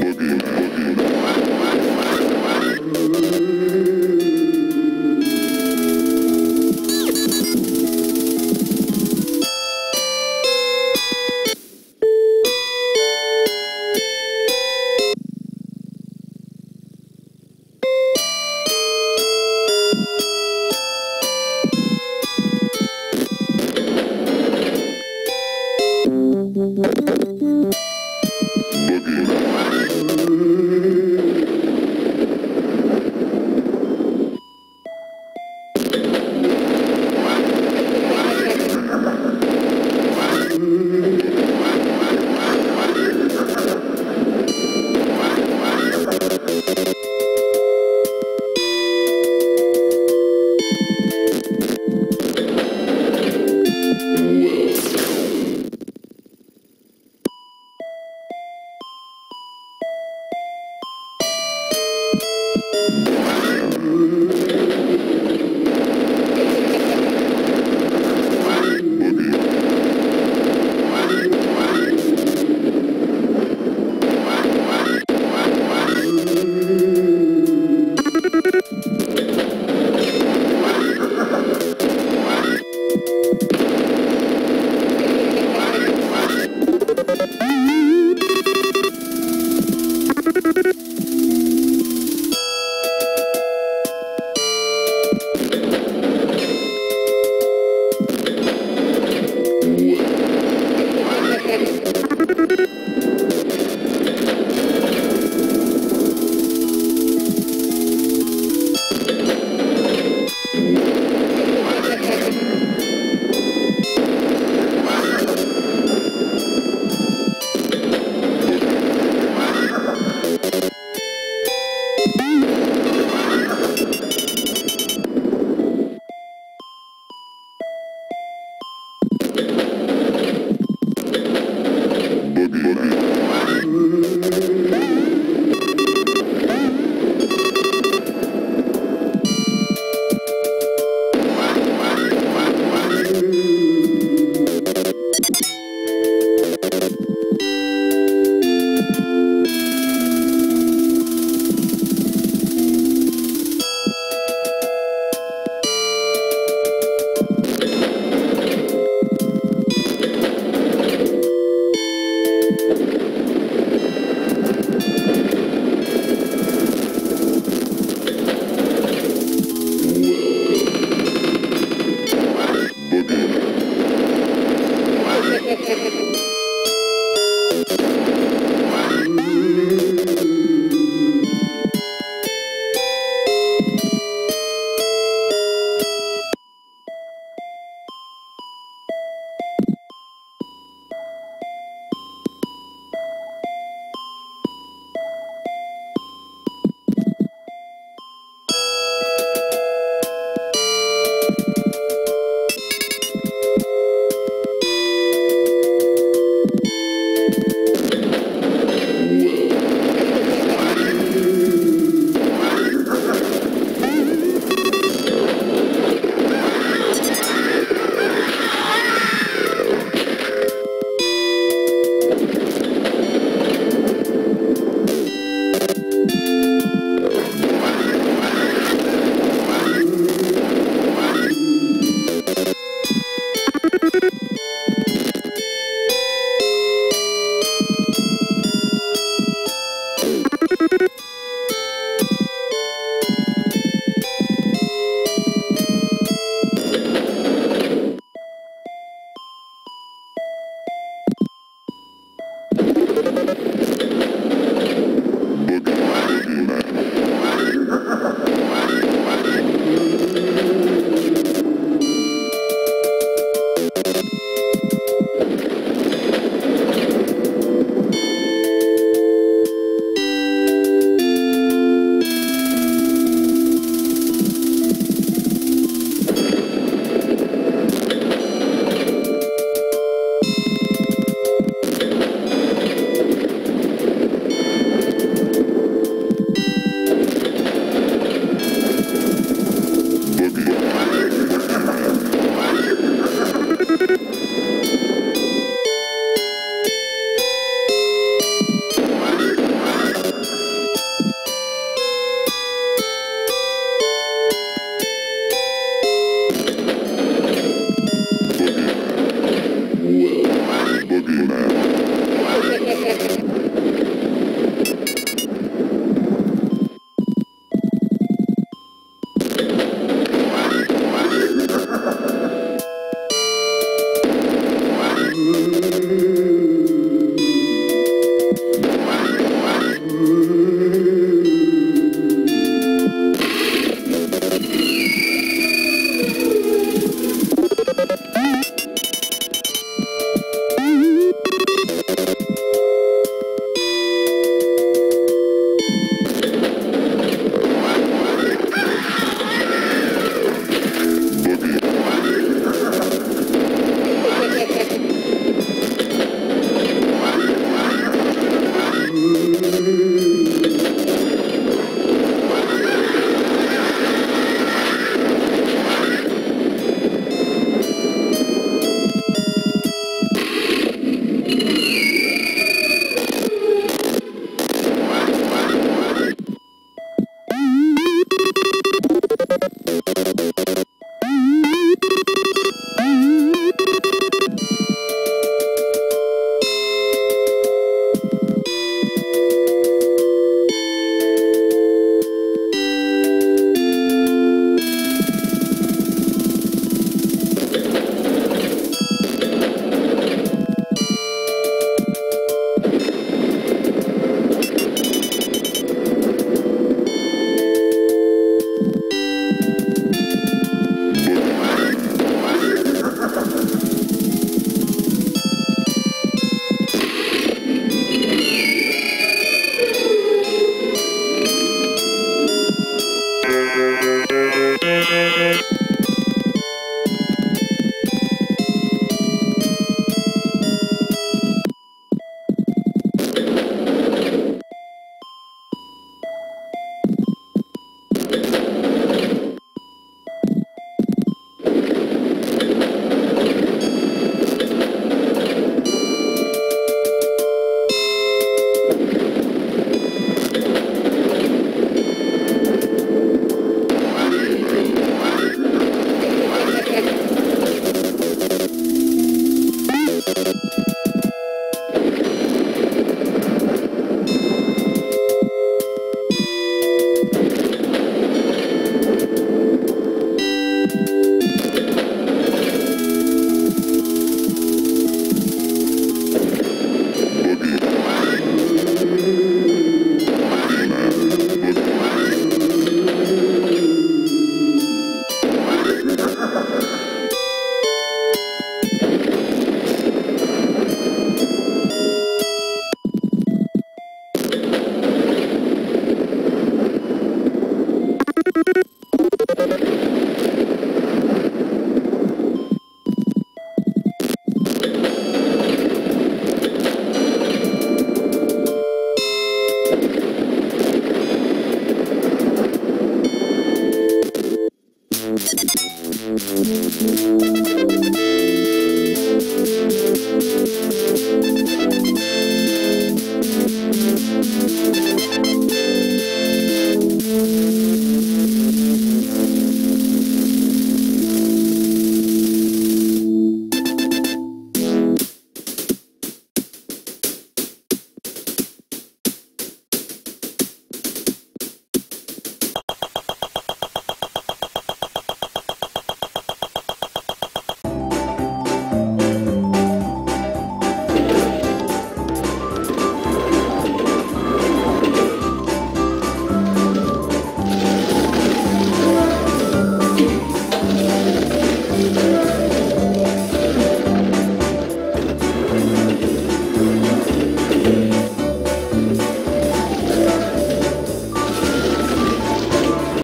motherfucking